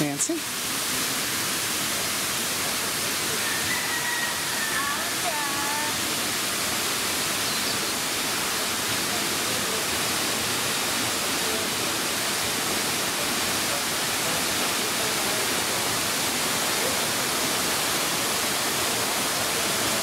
Nancy?